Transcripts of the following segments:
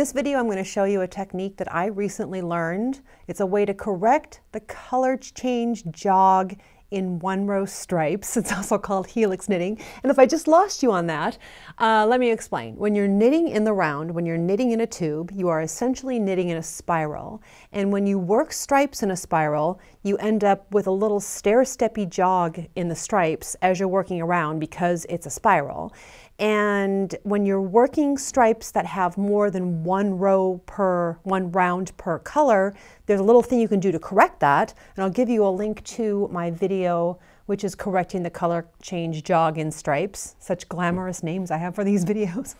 this video, I'm going to show you a technique that I recently learned. It's a way to correct the color change jog in one row stripes. It's also called helix knitting. And if I just lost you on that, uh, let me explain. When you're knitting in the round, when you're knitting in a tube, you are essentially knitting in a spiral. And when you work stripes in a spiral, you end up with a little stair-steppy jog in the stripes as you're working around because it's a spiral. And when you're working stripes that have more than one row per, one round per color, there's a little thing you can do to correct that. And I'll give you a link to my video, which is correcting the color change jog in stripes. Such glamorous names I have for these videos.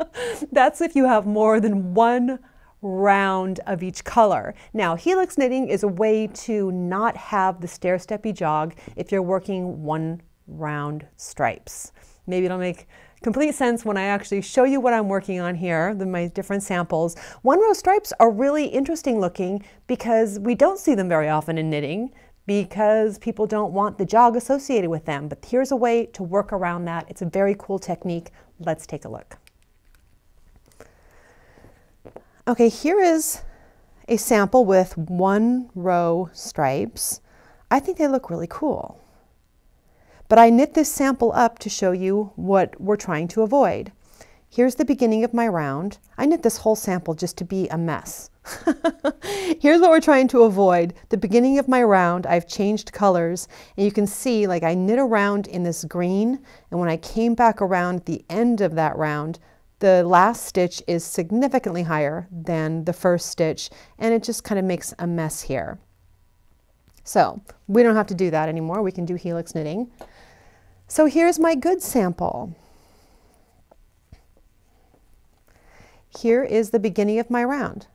That's if you have more than one round of each color. Now, helix knitting is a way to not have the stair-steppy jog if you're working one round stripes. Maybe it'll make complete sense when I actually show you what I'm working on here, the, my different samples. One row stripes are really interesting looking because we don't see them very often in knitting because people don't want the jog associated with them. But here's a way to work around that. It's a very cool technique. Let's take a look. Okay, here is a sample with one row stripes. I think they look really cool. But I knit this sample up to show you what we're trying to avoid. Here's the beginning of my round. I knit this whole sample just to be a mess. Here's what we're trying to avoid. The beginning of my round, I've changed colors, and you can see like I knit around in this green, and when I came back around the end of that round, the last stitch is significantly higher than the first stitch, and it just kind of makes a mess here. So we don't have to do that anymore. We can do helix knitting. So here's my good sample. Here is the beginning of my round.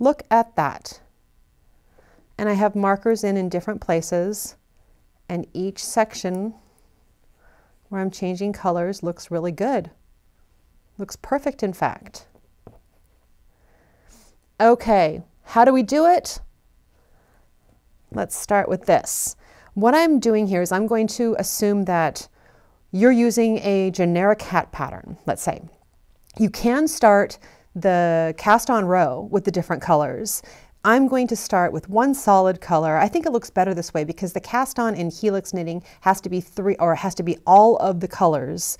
Look at that. And I have markers in in different places and each section where I'm changing colors looks really good. Looks perfect in fact. Okay, how do we do it? Let's start with this. What I'm doing here is I'm going to assume that you're using a generic hat pattern, let's say. You can start the cast on row with the different colors. I'm going to start with one solid color. I think it looks better this way because the cast on in helix knitting has to be three or has to be all of the colors.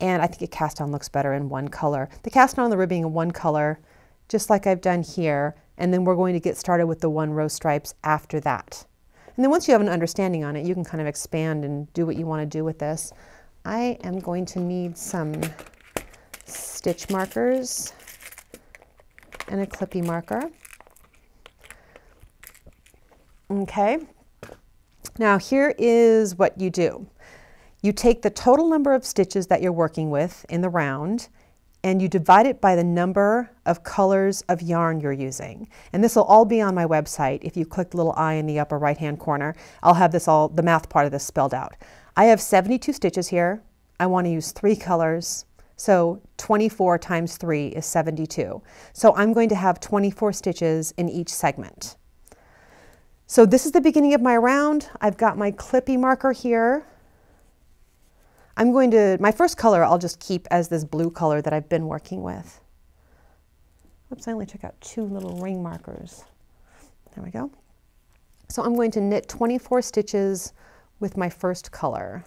And I think a cast on looks better in one color. The cast on the ribbing in one color, just like I've done here. And then we're going to get started with the one row stripes after that. And then once you have an understanding on it, you can kind of expand and do what you want to do with this. I am going to need some stitch markers and a clippy marker. Okay, now here is what you do. You take the total number of stitches that you're working with in the round and you divide it by the number of colors of yarn you're using. And this will all be on my website. If you click the little eye in the upper right hand corner, I'll have this all, the math part of this spelled out. I have 72 stitches here. I want to use three colors. So 24 times 3 is 72. So I'm going to have 24 stitches in each segment. So this is the beginning of my round. I've got my clippy marker here. I'm going to, my first color I'll just keep as this blue color that I've been working with. Oops, I only took out two little ring markers. There we go. So I'm going to knit 24 stitches with my first color.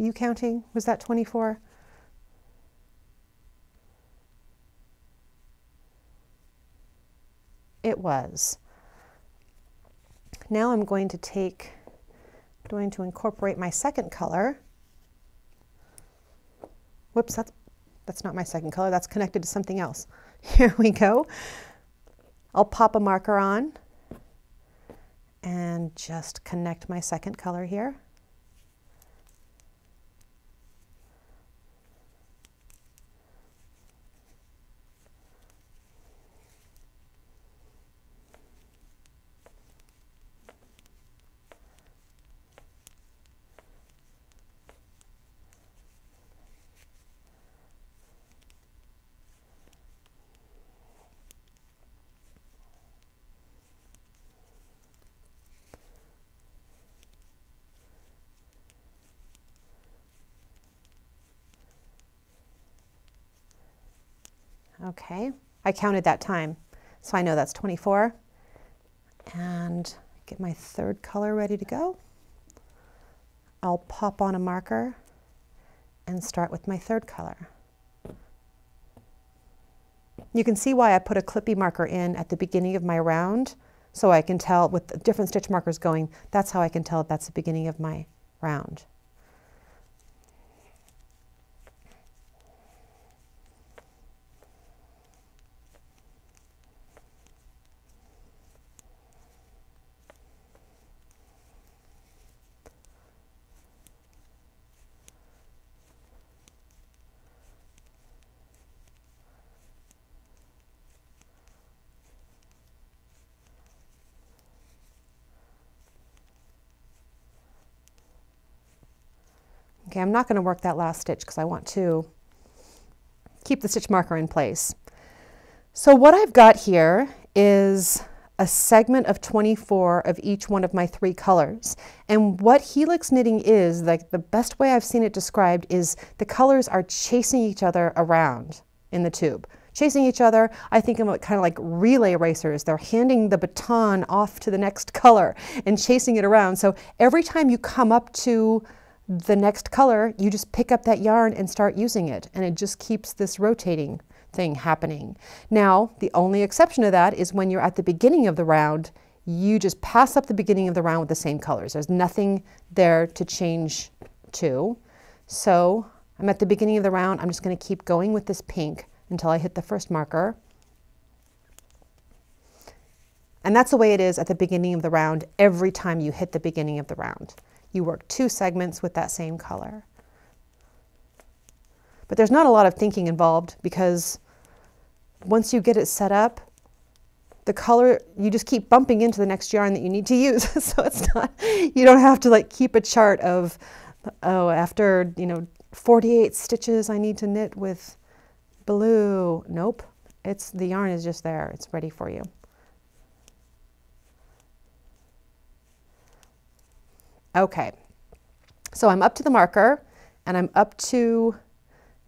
Were you counting? Was that 24? It was. Now I'm going to take, going to incorporate my second color. Whoops, that's, that's not my second color. That's connected to something else. Here we go. I'll pop a marker on and just connect my second color here. Okay, I counted that time, so I know that's 24. And get my third color ready to go. I'll pop on a marker and start with my third color. You can see why I put a clippy marker in at the beginning of my round so I can tell with the different stitch markers going, that's how I can tell that's the beginning of my round. Okay, I'm not going to work that last stitch because I want to keep the stitch marker in place. So what I've got here is a segment of 24 of each one of my three colors. And what helix knitting is, like the best way I've seen it described is the colors are chasing each other around in the tube. Chasing each other, I think of it kind of like relay racers. They're handing the baton off to the next color and chasing it around. So every time you come up to the next color, you just pick up that yarn and start using it. And it just keeps this rotating thing happening. Now, the only exception to that is when you're at the beginning of the round, you just pass up the beginning of the round with the same colors. There's nothing there to change to. So I'm at the beginning of the round. I'm just going to keep going with this pink until I hit the first marker. And that's the way it is at the beginning of the round every time you hit the beginning of the round you work two segments with that same color. But there's not a lot of thinking involved because once you get it set up, the color, you just keep bumping into the next yarn that you need to use. so it's not, you don't have to like keep a chart of, oh, after, you know, 48 stitches I need to knit with blue. Nope. It's, the yarn is just there. It's ready for you. Okay, so I'm up to the marker and I'm up to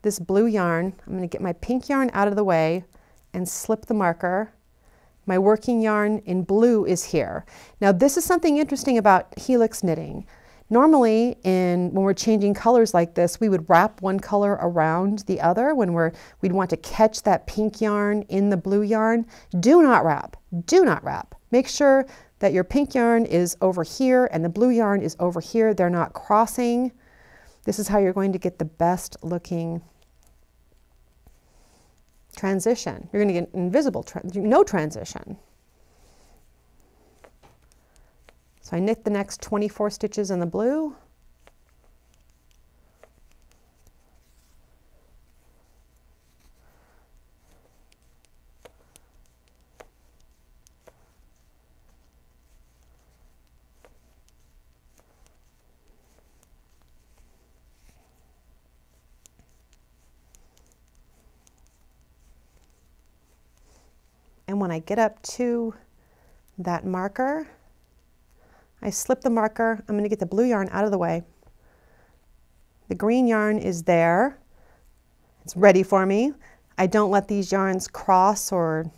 this blue yarn. I'm going to get my pink yarn out of the way and slip the marker. My working yarn in blue is here. Now this is something interesting about helix knitting. Normally, in when we're changing colors like this, we would wrap one color around the other when we're we'd want to catch that pink yarn in the blue yarn. Do not wrap. Do not wrap. Make sure that your pink yarn is over here and the blue yarn is over here. They're not crossing. This is how you're going to get the best looking transition. You're going to get invisible, tra no transition. So I knit the next 24 stitches in the blue. When I get up to that marker, I slip the marker. I'm going to get the blue yarn out of the way. The green yarn is there. It's ready for me. I don't let these yarns cross or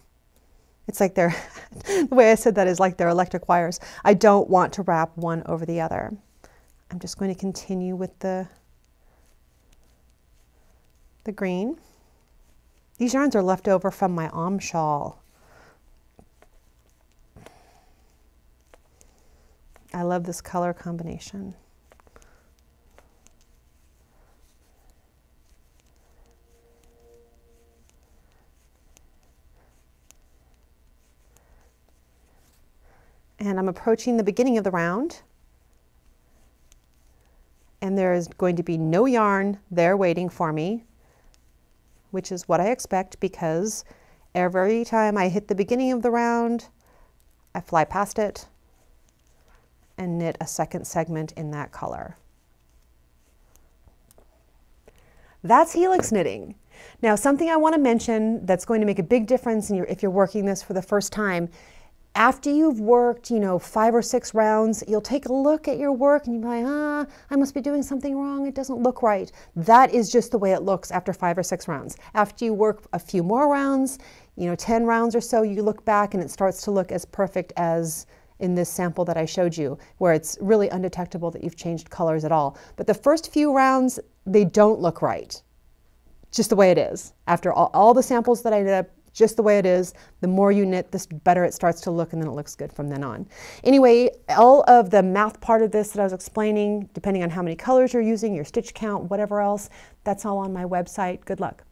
it's like they're, the way I said that is like they're electric wires. I don't want to wrap one over the other. I'm just going to continue with the, the green. These yarns are left over from my om shawl. I love this color combination. And I'm approaching the beginning of the round. And there is going to be no yarn there waiting for me, which is what I expect because every time I hit the beginning of the round, I fly past it and knit a second segment in that color. That's helix knitting. Now something I want to mention that's going to make a big difference your, if you're working this for the first time, after you've worked, you know, five or six rounds, you'll take a look at your work and you'll be like, ah, I must be doing something wrong. It doesn't look right. That is just the way it looks after five or six rounds. After you work a few more rounds, you know, 10 rounds or so, you look back and it starts to look as perfect as in this sample that I showed you, where it's really undetectable that you've changed colors at all. But the first few rounds, they don't look right. Just the way it is. After all, all the samples that I did up just the way it is. The more you knit, the better it starts to look, and then it looks good from then on. Anyway, all of the math part of this that I was explaining, depending on how many colors you're using, your stitch count, whatever else, that's all on my website. Good luck.